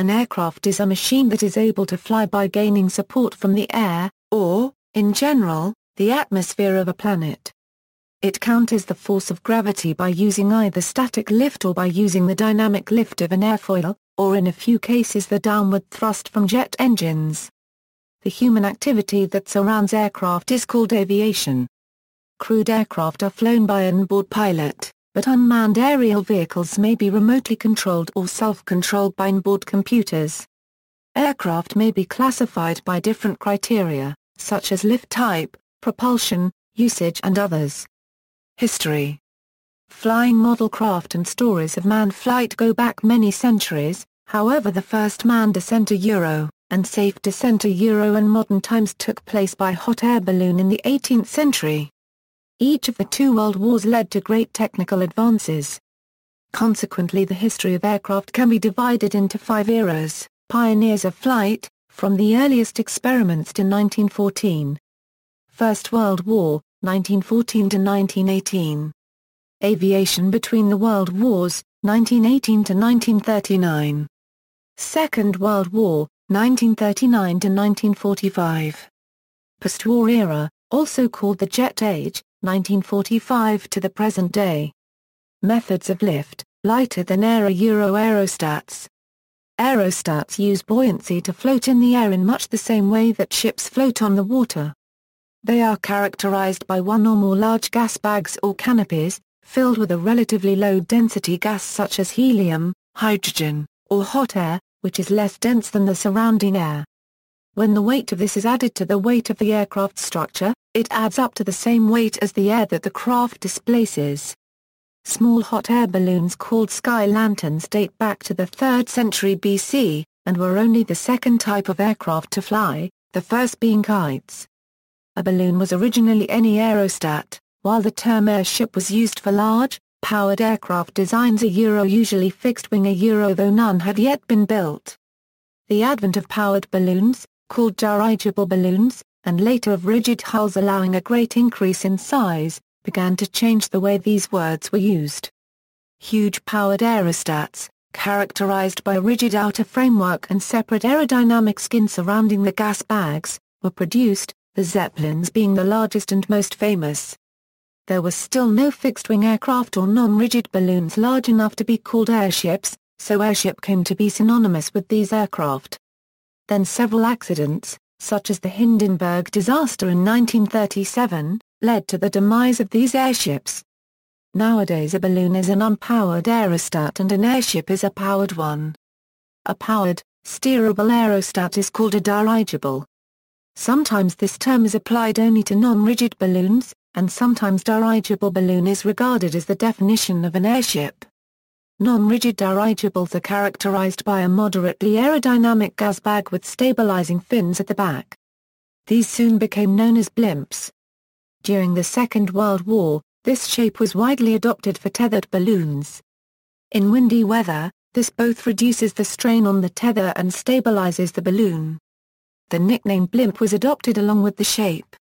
an aircraft is a machine that is able to fly by gaining support from the air, or, in general, the atmosphere of a planet. It counters the force of gravity by using either static lift or by using the dynamic lift of an airfoil, or in a few cases the downward thrust from jet engines. The human activity that surrounds aircraft is called aviation. Crewed aircraft are flown by an onboard pilot but unmanned aerial vehicles may be remotely controlled or self-controlled by onboard computers. Aircraft may be classified by different criteria, such as lift type, propulsion, usage and others. History Flying model craft and stories of manned flight go back many centuries, however the first manned descent to Euro, and safe descent to Euro in modern times took place by hot air balloon in the 18th century. Each of the two world wars led to great technical advances. Consequently the history of aircraft can be divided into five eras, pioneers of flight, from the earliest experiments to 1914. First World War, 1914 to 1918. Aviation between the World Wars, 1918 to 1939. Second World War, 1939 to 1945. Post-war era, also called the Jet Age, 1945 to the present day. Methods of lift, lighter than air Euro aerostats. Aerostats use buoyancy to float in the air in much the same way that ships float on the water. They are characterized by one or more large gas bags or canopies, filled with a relatively low-density gas such as helium, hydrogen, or hot air, which is less dense than the surrounding air. When the weight of this is added to the weight of the aircraft structure, it adds up to the same weight as the air that the craft displaces. Small hot air balloons called sky lanterns date back to the 3rd century BC, and were only the second type of aircraft to fly, the first being kites. A balloon was originally any aerostat, while the term airship was used for large, powered aircraft designs a Euro usually fixed-wing a Euro though none had yet been built. The advent of powered balloons, called dirigible balloons, and later of rigid hulls allowing a great increase in size, began to change the way these words were used. Huge powered aerostats, characterized by a rigid outer framework and separate aerodynamic skin surrounding the gas bags, were produced, the Zeppelins being the largest and most famous. There was still no fixed-wing aircraft or non-rigid balloons large enough to be called airships, so airship came to be synonymous with these aircraft. Then several accidents, such as the Hindenburg disaster in 1937, led to the demise of these airships. Nowadays a balloon is an unpowered aerostat and an airship is a powered one. A powered, steerable aerostat is called a dirigible. Sometimes this term is applied only to non-rigid balloons, and sometimes dirigible balloon is regarded as the definition of an airship. Non-rigid dirigibles are characterized by a moderately aerodynamic gas bag with stabilizing fins at the back. These soon became known as blimps. During the Second World War, this shape was widely adopted for tethered balloons. In windy weather, this both reduces the strain on the tether and stabilizes the balloon. The nickname blimp was adopted along with the shape.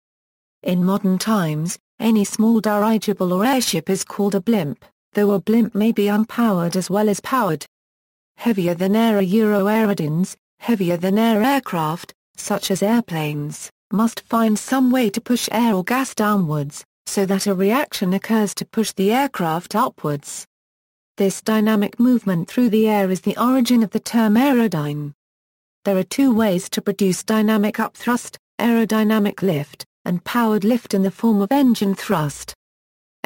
In modern times, any small dirigible or airship is called a blimp though a blimp may be unpowered as well as powered. Heavier-than-air Euroaerodynes, heavier-than-air aircraft, such as airplanes, must find some way to push air or gas downwards, so that a reaction occurs to push the aircraft upwards. This dynamic movement through the air is the origin of the term aerodyne. There are two ways to produce dynamic upthrust, aerodynamic lift, and powered lift in the form of engine thrust.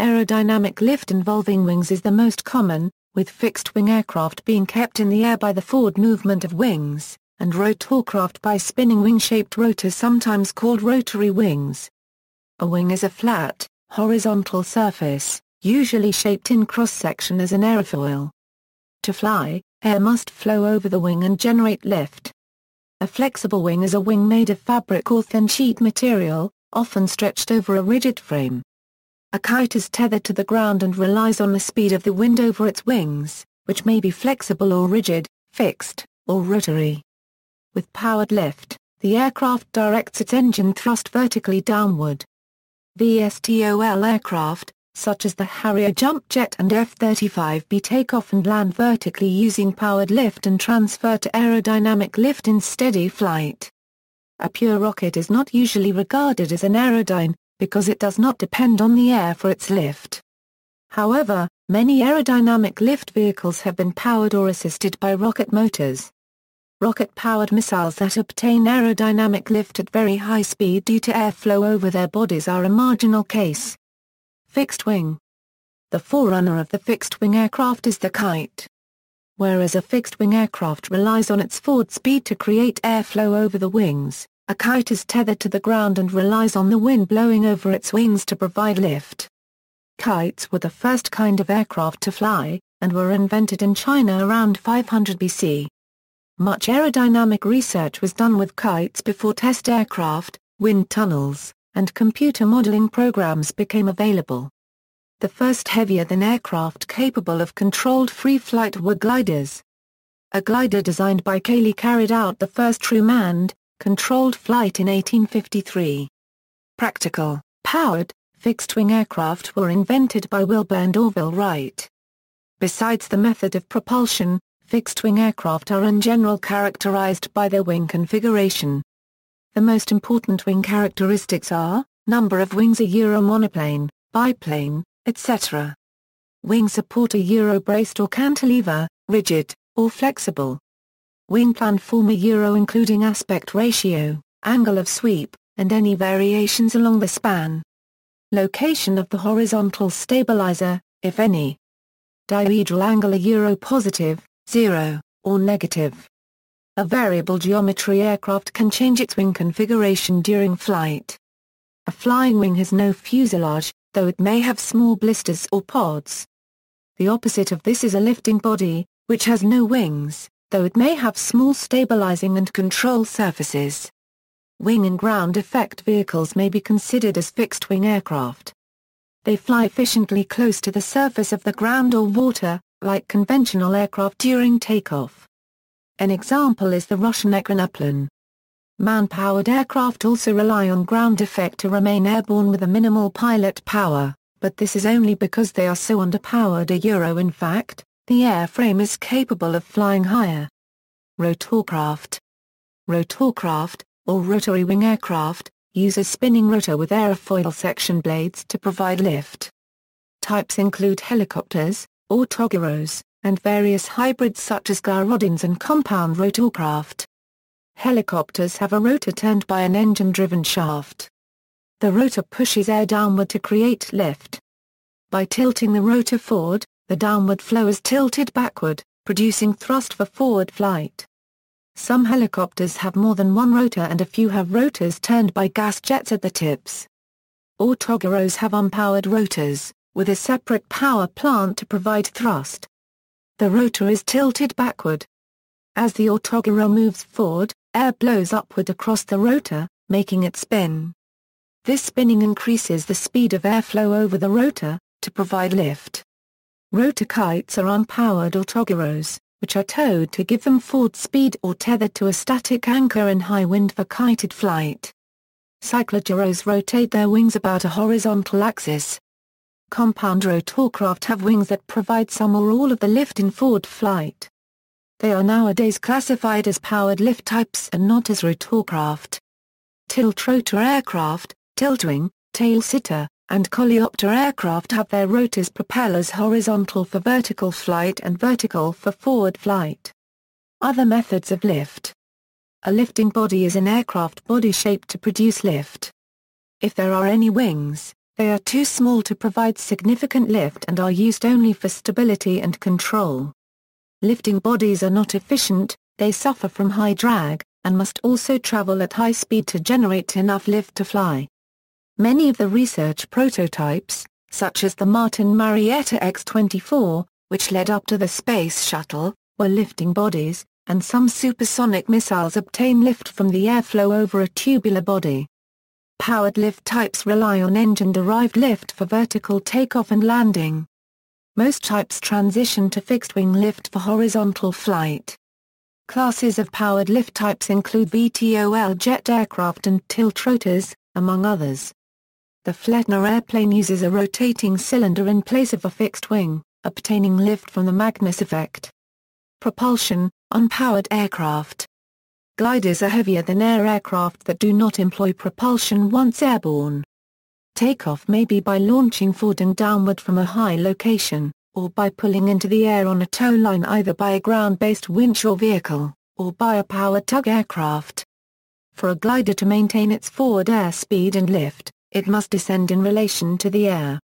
Aerodynamic lift involving wings is the most common, with fixed-wing aircraft being kept in the air by the forward movement of wings, and rotorcraft by spinning wing-shaped rotors sometimes called rotary wings. A wing is a flat, horizontal surface, usually shaped in cross-section as an aerofoil. To fly, air must flow over the wing and generate lift. A flexible wing is a wing made of fabric or thin sheet material, often stretched over a rigid frame. A kite is tethered to the ground and relies on the speed of the wind over its wings, which may be flexible or rigid, fixed, or rotary. With powered lift, the aircraft directs its engine thrust vertically downward. VSTOL aircraft, such as the Harrier jump jet and F-35B take off and land vertically using powered lift and transfer to aerodynamic lift in steady flight. A pure rocket is not usually regarded as an aerodyne, because it does not depend on the air for its lift. However, many aerodynamic lift vehicles have been powered or assisted by rocket motors. Rocket-powered missiles that obtain aerodynamic lift at very high speed due to airflow over their bodies are a marginal case. Fixed wing. The forerunner of the fixed-wing aircraft is the kite. Whereas a fixed-wing aircraft relies on its forward speed to create airflow over the wings, a kite is tethered to the ground and relies on the wind blowing over its wings to provide lift. Kites were the first kind of aircraft to fly, and were invented in China around 500 BC. Much aerodynamic research was done with kites before test aircraft, wind tunnels, and computer modeling programs became available. The first heavier-than aircraft capable of controlled free flight were gliders. A glider designed by Cayley carried out the first true manned, controlled flight in 1853. Practical, powered, fixed-wing aircraft were invented by Wilbur and Orville Wright. Besides the method of propulsion, fixed-wing aircraft are in general characterized by their wing configuration. The most important wing characteristics are, number of wings a Euro monoplane, biplane, etc. Wing support a Euro braced or cantilever, rigid, or flexible. Wing plan form a euro including aspect ratio, angle of sweep, and any variations along the span. Location of the horizontal stabilizer, if any. Dihedral angle a euro positive, zero, or negative. A variable geometry aircraft can change its wing configuration during flight. A flying wing has no fuselage, though it may have small blisters or pods. The opposite of this is a lifting body, which has no wings though it may have small stabilizing and control surfaces. Wing and ground effect vehicles may be considered as fixed-wing aircraft. They fly efficiently close to the surface of the ground or water, like conventional aircraft during takeoff. An example is the Russian Ekranoplan. Man-powered aircraft also rely on ground effect to remain airborne with a minimal pilot power, but this is only because they are so underpowered a euro in fact, the airframe is capable of flying higher. Rotorcraft Rotorcraft, or rotary wing aircraft, use a spinning rotor with aerofoil section blades to provide lift. Types include helicopters, autogyros, and various hybrids such as gyrodynes and compound rotorcraft. Helicopters have a rotor turned by an engine-driven shaft. The rotor pushes air downward to create lift. By tilting the rotor forward, the downward flow is tilted backward, producing thrust for forward flight. Some helicopters have more than one rotor and a few have rotors turned by gas jets at the tips. Autogyros have unpowered rotors, with a separate power plant to provide thrust. The rotor is tilted backward. As the autogyro moves forward, air blows upward across the rotor, making it spin. This spinning increases the speed of airflow over the rotor, to provide lift. Rotor kites are unpowered autogyros, which are towed to give them forward speed or tethered to a static anchor in high wind for kited flight. Cyclogyros rotate their wings about a horizontal axis. Compound rotorcraft have wings that provide some or all of the lift in forward flight. They are nowadays classified as powered lift types and not as rotorcraft. Tiltrotor aircraft, tiltwing, tail sitter, and coleopter aircraft have their rotors propellers horizontal for vertical flight and vertical for forward flight. Other methods of lift. A lifting body is an aircraft body shaped to produce lift. If there are any wings, they are too small to provide significant lift and are used only for stability and control. Lifting bodies are not efficient, they suffer from high drag, and must also travel at high speed to generate enough lift to fly. Many of the research prototypes, such as the Martin Marietta X-24, which led up to the Space Shuttle, were lifting bodies, and some supersonic missiles obtain lift from the airflow over a tubular body. Powered lift types rely on engine-derived lift for vertical takeoff and landing. Most types transition to fixed-wing lift for horizontal flight. Classes of powered lift types include VTOL jet aircraft and tiltrotors, among others. The Flettner airplane uses a rotating cylinder in place of a fixed wing, obtaining lift from the Magnus effect. Propulsion, unpowered aircraft. Gliders are heavier than air aircraft that do not employ propulsion once airborne. Takeoff may be by launching forward and downward from a high location, or by pulling into the air on a tow line either by a ground-based winch or vehicle, or by a powered tug aircraft. For a glider to maintain its forward airspeed and lift, it must descend in relation to the air.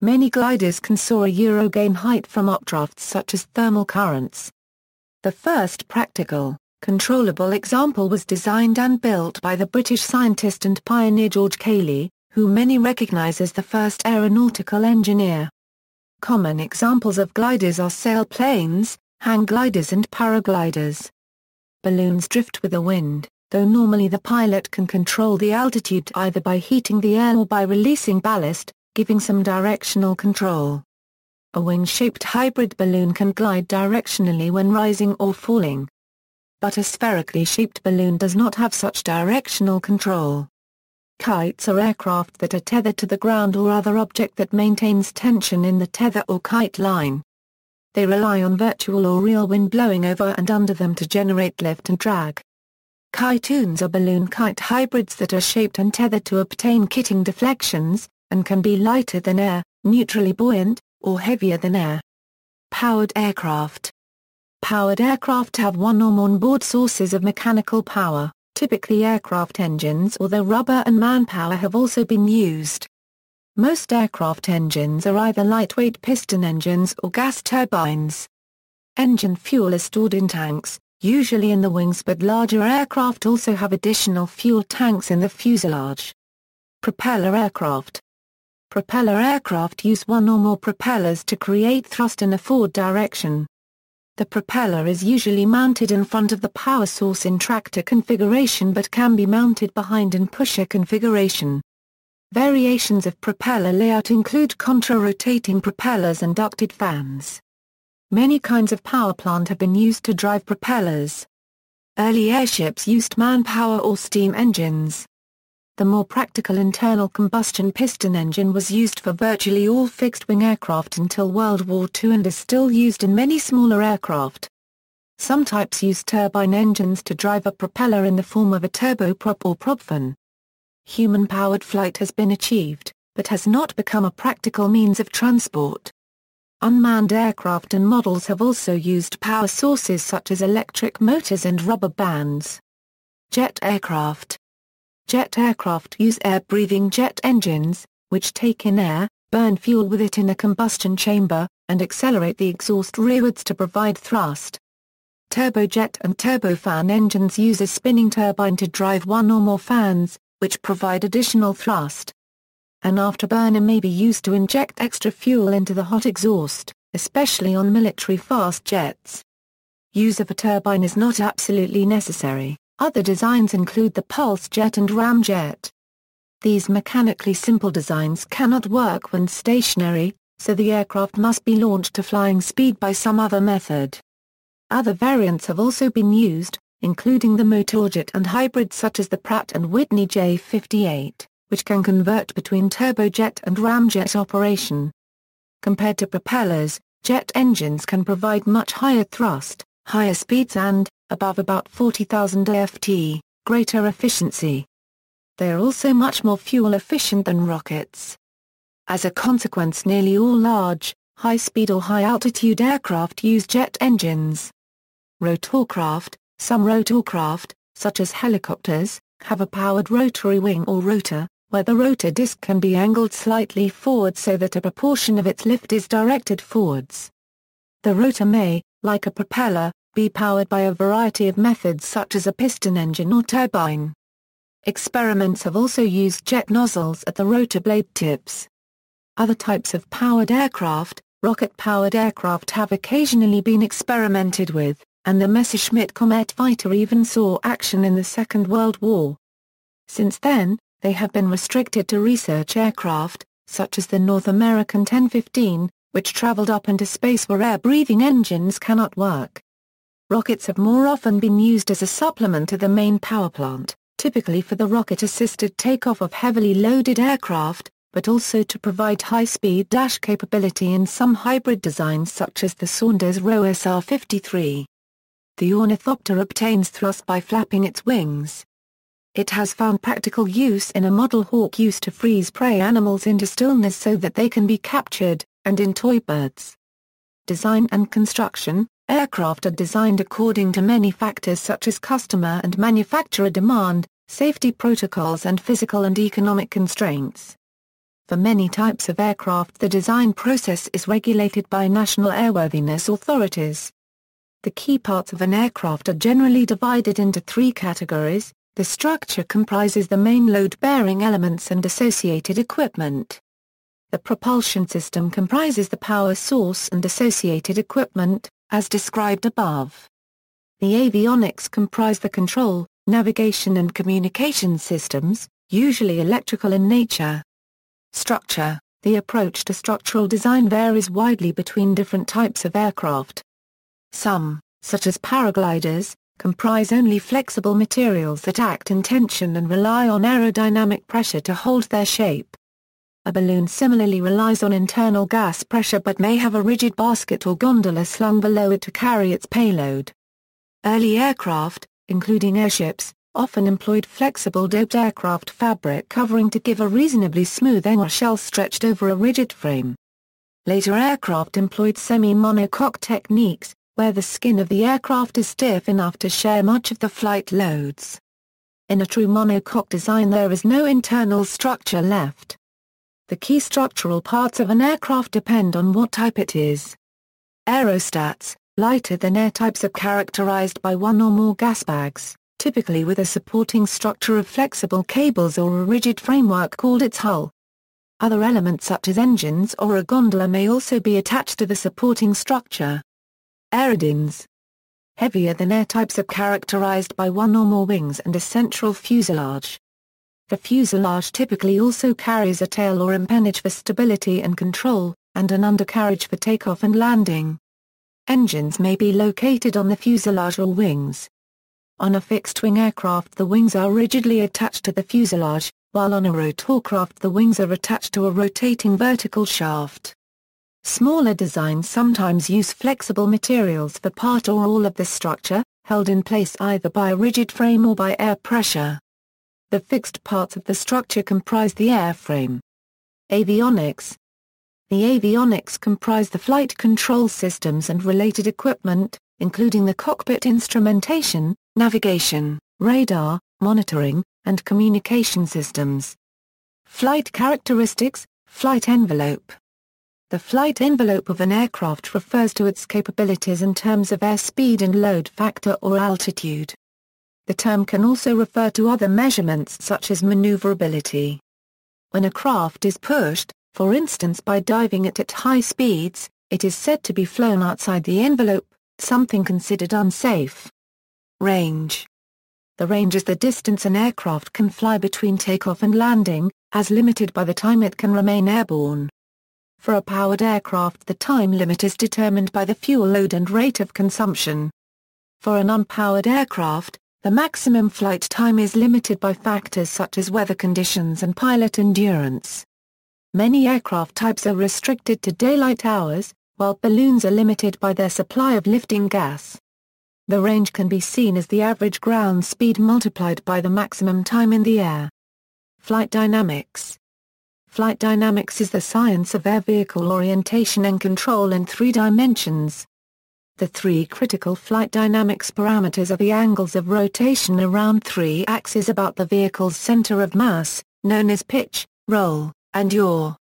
Many gliders can soar a euro gain height from updrafts such as thermal currents. The first practical, controllable example was designed and built by the British scientist and pioneer George Cayley, who many recognise as the first aeronautical engineer. Common examples of gliders are sailplanes, hang gliders and paragliders. Balloons drift with the wind, though normally the pilot can control the altitude either by heating the air or by releasing ballast, giving some directional control. A wing-shaped hybrid balloon can glide directionally when rising or falling. But a spherically shaped balloon does not have such directional control. Kites are aircraft that are tethered to the ground or other object that maintains tension in the tether or kite line. They rely on virtual or real wind blowing over and under them to generate lift and drag. Kitoons are balloon kite hybrids that are shaped and tethered to obtain kitting deflections, and can be lighter than air, neutrally buoyant, or heavier than air. Powered aircraft Powered aircraft have one or more onboard sources of mechanical power, typically aircraft engines although rubber and manpower have also been used. Most aircraft engines are either lightweight piston engines or gas turbines. Engine fuel is stored in tanks, usually in the wings but larger aircraft also have additional fuel tanks in the fuselage. Propeller aircraft Propeller aircraft use one or more propellers to create thrust in a forward direction. The propeller is usually mounted in front of the power source in tractor configuration but can be mounted behind in pusher configuration. Variations of propeller layout include contra-rotating propellers and ducted fans. Many kinds of power plant have been used to drive propellers. Early airships used manpower or steam engines. The more practical internal combustion piston engine was used for virtually all fixed-wing aircraft until World War II and is still used in many smaller aircraft. Some types use turbine engines to drive a propeller in the form of a turboprop or propfan. Human-powered flight has been achieved, but has not become a practical means of transport. Unmanned aircraft and models have also used power sources such as electric motors and rubber bands. Jet aircraft Jet aircraft use air-breathing jet engines, which take in air, burn fuel with it in a combustion chamber, and accelerate the exhaust rearwards to provide thrust. Turbojet and turbofan engines use a spinning turbine to drive one or more fans, which provide additional thrust. An afterburner may be used to inject extra fuel into the hot exhaust, especially on military fast jets. Use of a turbine is not absolutely necessary. Other designs include the pulse jet and ramjet. These mechanically simple designs cannot work when stationary, so the aircraft must be launched to flying speed by some other method. Other variants have also been used, including the motorjet and hybrids such as the Pratt & Whitney J58, which can convert between turbojet and ramjet operation. Compared to propellers, jet engines can provide much higher thrust, higher speeds and, above about 40,000 AFT, greater efficiency. They are also much more fuel efficient than rockets. As a consequence nearly all large, high-speed or high-altitude aircraft use jet engines. Rotorcraft, some rotorcraft, such as helicopters, have a powered rotary wing or rotor, where the rotor disc can be angled slightly forward so that a proportion of its lift is directed forwards. The rotor may, like a propeller, be powered by a variety of methods such as a piston engine or turbine. Experiments have also used jet nozzles at the rotor blade tips. Other types of powered aircraft, rocket-powered aircraft have occasionally been experimented with, and the Messerschmitt Komet fighter even saw action in the Second World War. Since then, they have been restricted to research aircraft, such as the North American 1015, which traveled up into space where air-breathing engines cannot work. Rockets have more often been used as a supplement to the main power plant, typically for the rocket-assisted takeoff of heavily loaded aircraft, but also to provide high-speed dash capability in some hybrid designs such as the Saunders Roe SR-53. The ornithopter obtains thrust by flapping its wings. It has found practical use in a model hawk used to freeze prey animals into stillness so that they can be captured, and in toy birds. Design and construction Aircraft are designed according to many factors such as customer and manufacturer demand, safety protocols and physical and economic constraints. For many types of aircraft the design process is regulated by national airworthiness authorities. The key parts of an aircraft are generally divided into three categories, the structure comprises the main load-bearing elements and associated equipment. The propulsion system comprises the power source and associated equipment, as described above. The avionics comprise the control, navigation and communication systems, usually electrical in nature. Structure The approach to structural design varies widely between different types of aircraft. Some, such as paragliders, comprise only flexible materials that act in tension and rely on aerodynamic pressure to hold their shape. A balloon similarly relies on internal gas pressure but may have a rigid basket or gondola slung below it to carry its payload. Early aircraft, including airships, often employed flexible doped aircraft fabric covering to give a reasonably smooth outer shell stretched over a rigid frame. Later aircraft employed semi-monocoque techniques, where the skin of the aircraft is stiff enough to share much of the flight loads. In a true monocoque design there is no internal structure left. The key structural parts of an aircraft depend on what type it is. Aerostats, lighter than air types are characterized by one or more gas bags, typically with a supporting structure of flexible cables or a rigid framework called its hull. Other elements such as engines or a gondola may also be attached to the supporting structure. Aerodynes Heavier than air types are characterized by one or more wings and a central fuselage. The fuselage typically also carries a tail or empennage for stability and control, and an undercarriage for takeoff and landing. Engines may be located on the fuselage or wings. On a fixed-wing aircraft the wings are rigidly attached to the fuselage, while on a rotorcraft the wings are attached to a rotating vertical shaft. Smaller designs sometimes use flexible materials for part or all of the structure, held in place either by a rigid frame or by air pressure. The fixed parts of the structure comprise the airframe. Avionics The avionics comprise the flight control systems and related equipment, including the cockpit instrumentation, navigation, radar, monitoring, and communication systems. Flight characteristics, flight envelope the flight envelope of an aircraft refers to its capabilities in terms of airspeed and load factor or altitude. The term can also refer to other measurements such as maneuverability. When a craft is pushed, for instance by diving it at high speeds, it is said to be flown outside the envelope, something considered unsafe. Range The range is the distance an aircraft can fly between takeoff and landing, as limited by the time it can remain airborne. For a powered aircraft the time limit is determined by the fuel load and rate of consumption. For an unpowered aircraft, the maximum flight time is limited by factors such as weather conditions and pilot endurance. Many aircraft types are restricted to daylight hours, while balloons are limited by their supply of lifting gas. The range can be seen as the average ground speed multiplied by the maximum time in the air. Flight dynamics Flight dynamics is the science of air vehicle orientation and control in three dimensions. The three critical flight dynamics parameters are the angles of rotation around three axes about the vehicle's center of mass, known as pitch, roll, and yaw.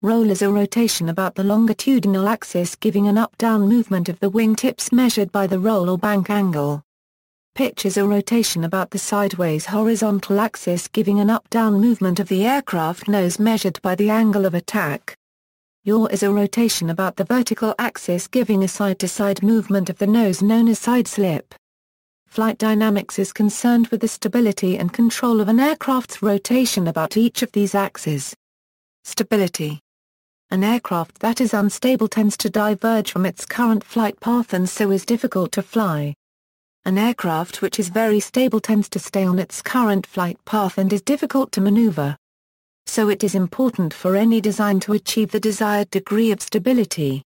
Roll is a rotation about the longitudinal axis giving an up-down movement of the wingtips measured by the roll or bank angle. Pitch is a rotation about the sideways horizontal axis giving an up-down movement of the aircraft nose measured by the angle of attack. Yaw is a rotation about the vertical axis giving a side-to-side -side movement of the nose known as side slip. Flight dynamics is concerned with the stability and control of an aircraft's rotation about each of these axes. Stability An aircraft that is unstable tends to diverge from its current flight path and so is difficult to fly. An aircraft which is very stable tends to stay on its current flight path and is difficult to maneuver. so it is important for any design to achieve the desired degree of stability.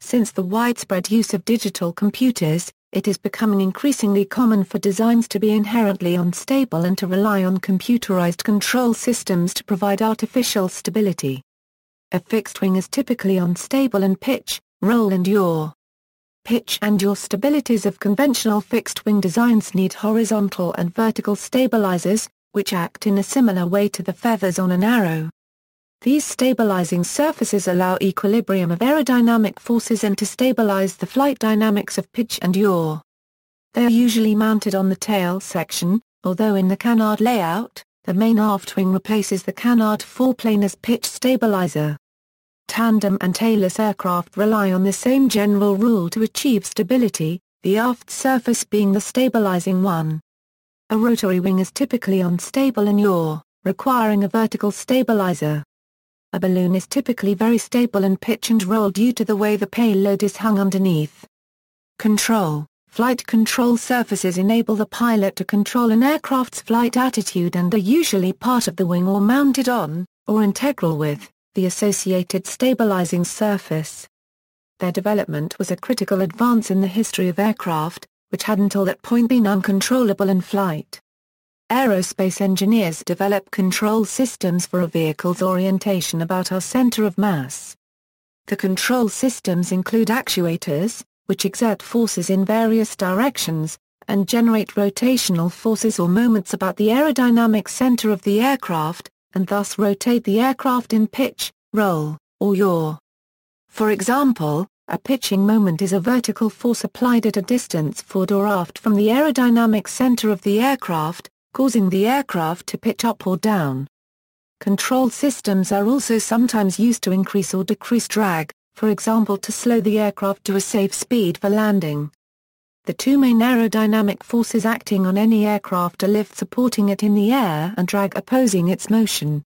Since the widespread use of digital computers, it is becoming increasingly common for designs to be inherently unstable and to rely on computerized control systems to provide artificial stability. A fixed wing is typically unstable in pitch, roll and yaw. Pitch and yaw stabilities of conventional fixed-wing designs need horizontal and vertical stabilizers, which act in a similar way to the feathers on an arrow. These stabilizing surfaces allow equilibrium of aerodynamic forces and to stabilize the flight dynamics of pitch and yaw. They are usually mounted on the tail section, although in the canard layout, the main aft wing replaces the canard foreplane as pitch stabilizer. Tandem and tailless aircraft rely on the same general rule to achieve stability, the aft surface being the stabilizing one. A rotary wing is typically unstable in yaw, requiring a vertical stabilizer. A balloon is typically very stable in pitch and roll due to the way the payload is hung underneath. Control Flight control surfaces enable the pilot to control an aircraft's flight attitude and are usually part of the wing or mounted on, or integral with, the associated stabilizing surface. Their development was a critical advance in the history of aircraft, which had until that point been uncontrollable in flight. Aerospace engineers develop control systems for a vehicle's orientation about our center of mass. The control systems include actuators, which exert forces in various directions, and generate rotational forces or moments about the aerodynamic center of the aircraft, and thus rotate the aircraft in pitch, roll, or yaw. For example, a pitching moment is a vertical force applied at a distance forward or aft from the aerodynamic center of the aircraft, causing the aircraft to pitch up or down. Control systems are also sometimes used to increase or decrease drag, for example to slow the aircraft to a safe speed for landing. The two main aerodynamic forces acting on any aircraft are lift supporting it in the air and drag opposing its motion.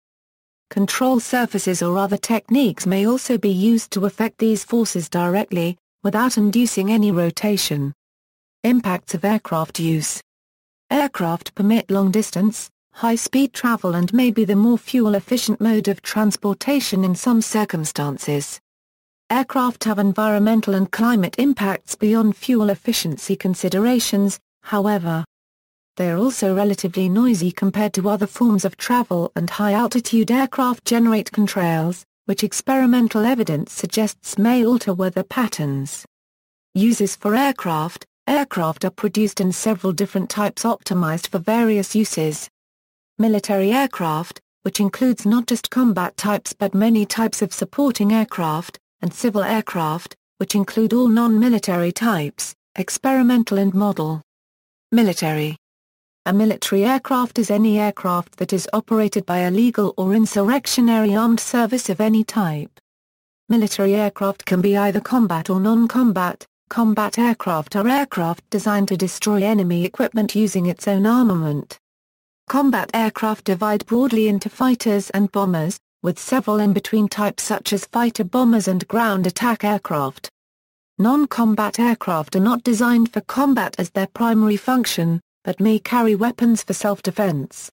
Control surfaces or other techniques may also be used to affect these forces directly, without inducing any rotation. Impacts of aircraft use Aircraft permit long-distance, high-speed travel and may be the more fuel-efficient mode of transportation in some circumstances. Aircraft have environmental and climate impacts beyond fuel efficiency considerations, however. They are also relatively noisy compared to other forms of travel and high-altitude aircraft generate contrails, which experimental evidence suggests may alter weather patterns. Uses for aircraft Aircraft are produced in several different types optimized for various uses. Military aircraft, which includes not just combat types but many types of supporting aircraft, and civil aircraft, which include all non-military types, experimental and model. Military A military aircraft is any aircraft that is operated by a legal or insurrectionary armed service of any type. Military aircraft can be either combat or non-combat, combat aircraft are aircraft designed to destroy enemy equipment using its own armament. Combat aircraft divide broadly into fighters and bombers, with several in-between types such as fighter bombers and ground attack aircraft. Non-combat aircraft are not designed for combat as their primary function, but may carry weapons for self-defense.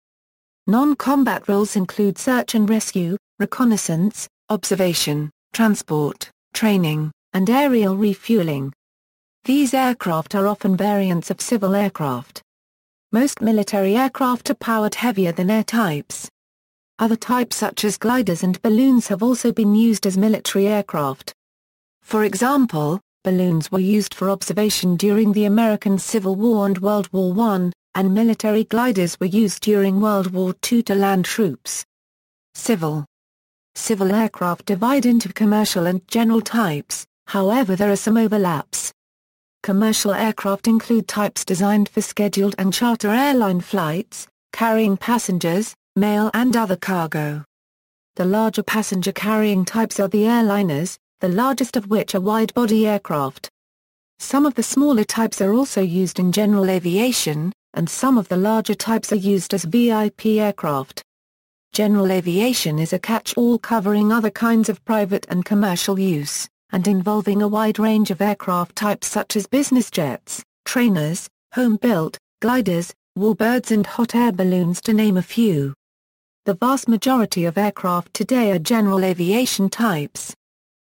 Non-combat roles include search and rescue, reconnaissance, observation, transport, training, and aerial refueling. These aircraft are often variants of civil aircraft. Most military aircraft are powered heavier than air types. Other types such as gliders and balloons have also been used as military aircraft. For example, balloons were used for observation during the American Civil War and World War I, and military gliders were used during World War II to land troops. Civil Civil aircraft divide into commercial and general types, however there are some overlaps. Commercial aircraft include types designed for scheduled and charter airline flights, carrying passengers, mail and other cargo. The larger passenger-carrying types are the airliners, the largest of which are wide-body aircraft. Some of the smaller types are also used in general aviation, and some of the larger types are used as VIP aircraft. General aviation is a catch-all covering other kinds of private and commercial use, and involving a wide range of aircraft types such as business jets, trainers, home-built, gliders, warbirds and hot air balloons to name a few. The vast majority of aircraft today are general aviation types.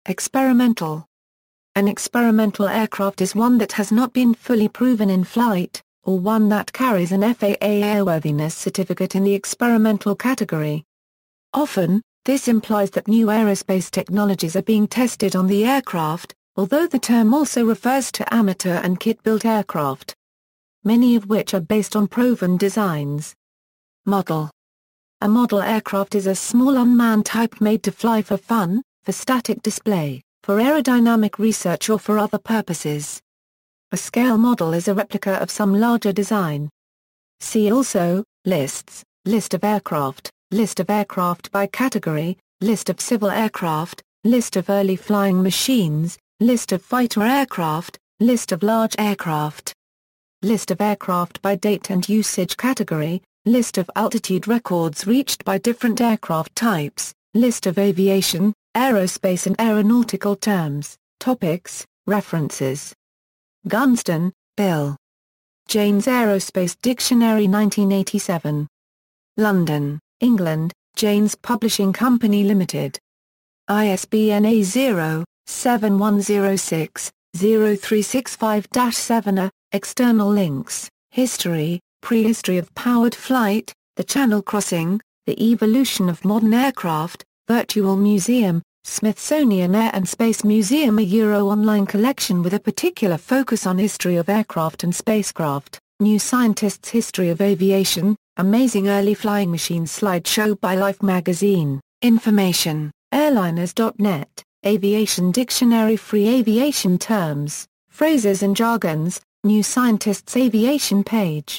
Experimental An experimental aircraft is one that has not been fully proven in flight, or one that carries an FAA airworthiness certificate in the experimental category. Often, this implies that new aerospace technologies are being tested on the aircraft, although the term also refers to amateur and kit-built aircraft. Many of which are based on proven designs. Model A model aircraft is a small unmanned type made to fly for fun, for static display, for aerodynamic research or for other purposes. A scale model is a replica of some larger design. See also, lists, list of aircraft. List of aircraft by category, List of civil aircraft, List of early flying machines, List of fighter aircraft, List of large aircraft. List of aircraft by date and usage category, List of altitude records reached by different aircraft types, List of aviation, aerospace and aeronautical terms, topics, references. Gunston, Bill. Jane's Aerospace Dictionary 1987. London. England, Jane's Publishing Company Limited. ISBN A0-7106-0365-7 External links, History, Prehistory of Powered Flight, The Channel Crossing, The Evolution of Modern Aircraft, Virtual Museum, Smithsonian Air and Space Museum a Euro online collection with a particular focus on history of aircraft and spacecraft, New Scientist's History of Aviation, Amazing Early Flying Machines slideshow by Life magazine, Information, Airliners.net, Aviation Dictionary Free aviation terms, phrases and jargons, New Scientist's aviation page.